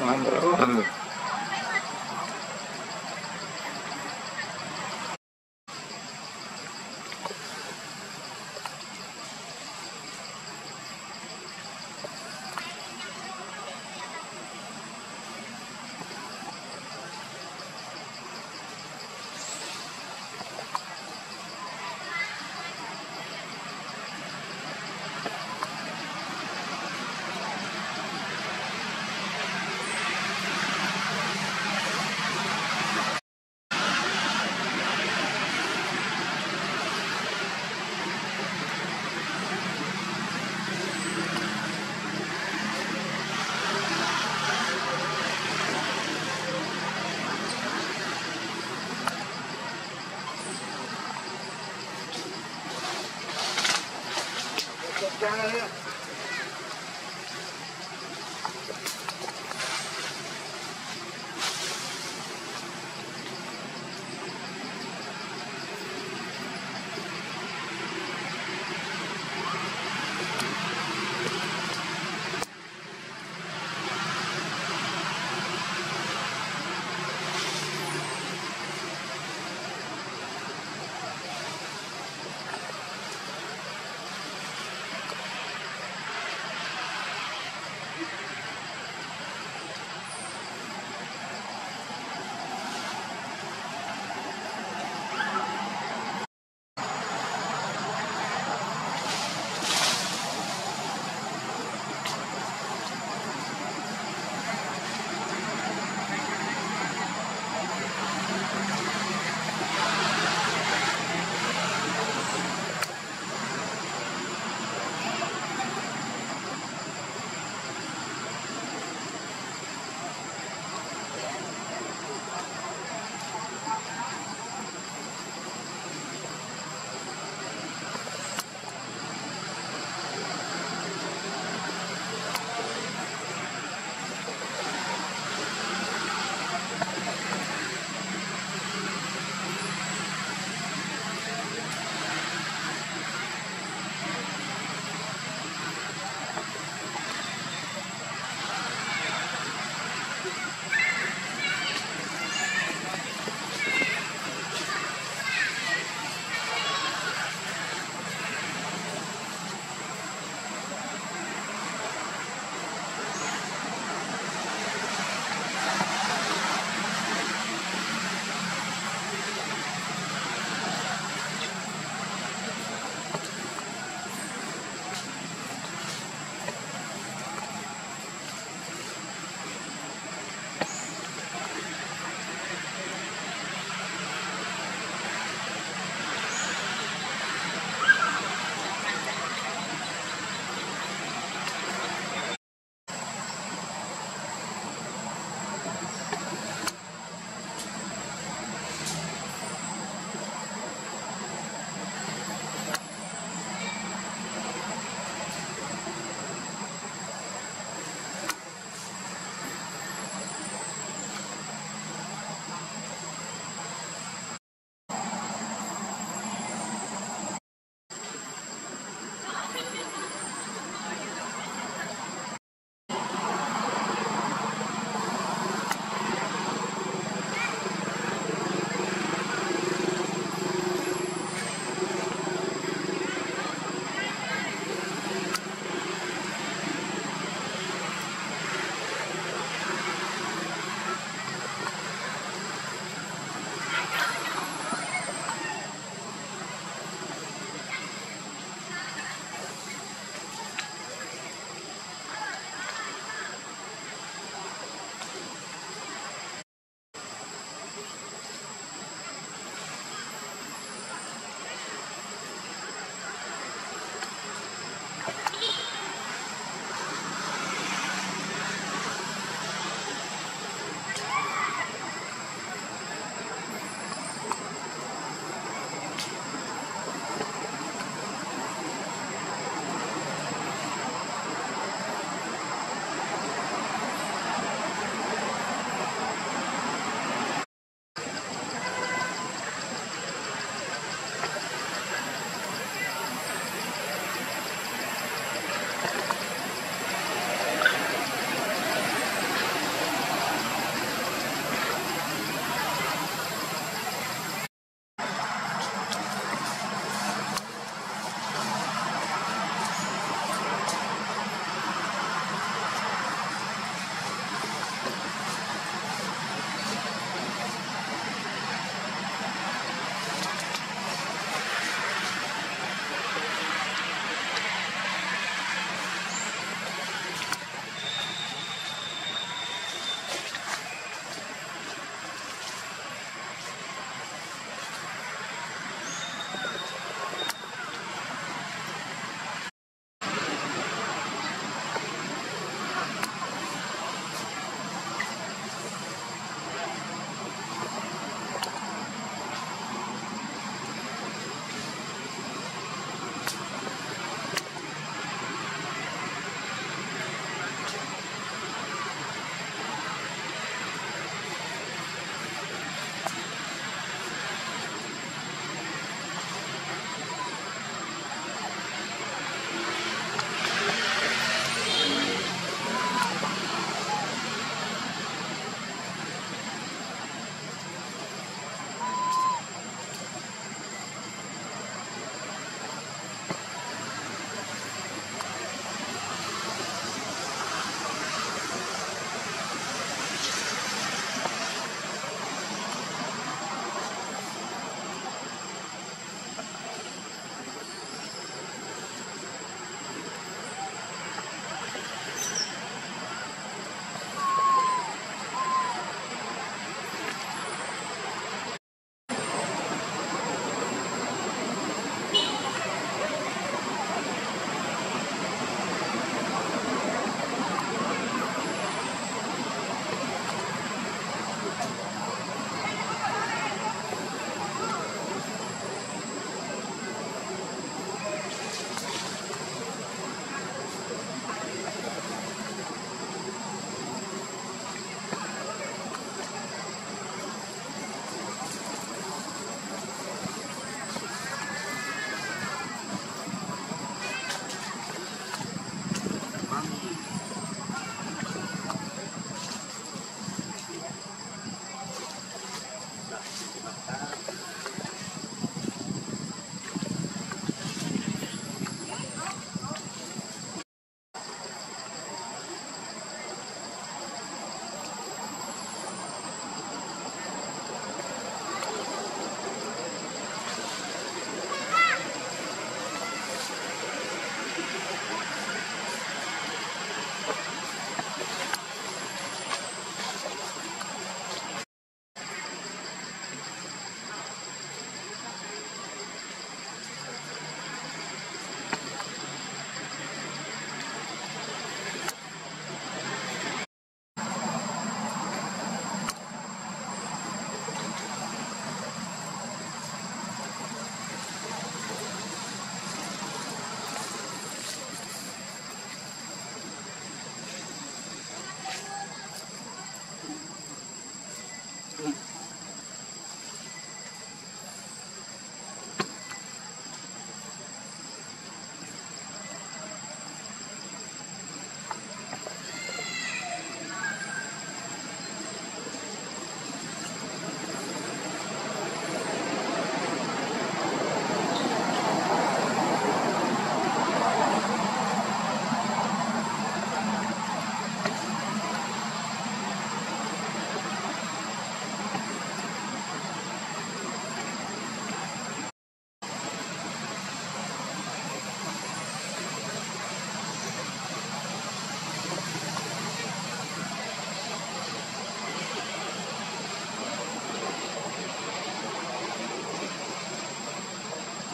안 들어? 안 들어. 加油 nó.